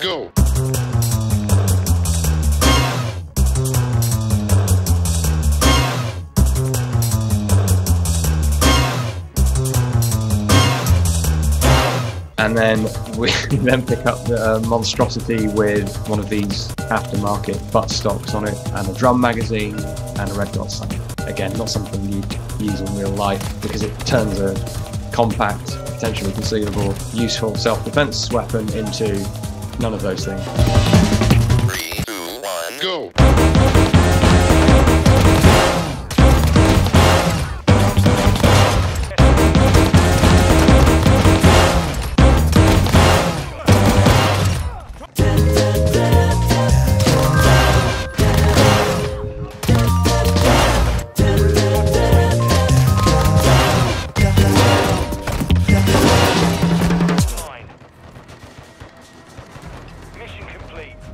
go. and then we then pick up the uh, monstrosity with one of these aftermarket butt stocks on it, and a drum magazine, and a red dot sight. Again, not something you'd use in real life because it turns a compact, potentially concealable, useful self-defense weapon into none of those things. Three, two, one, go. Complete.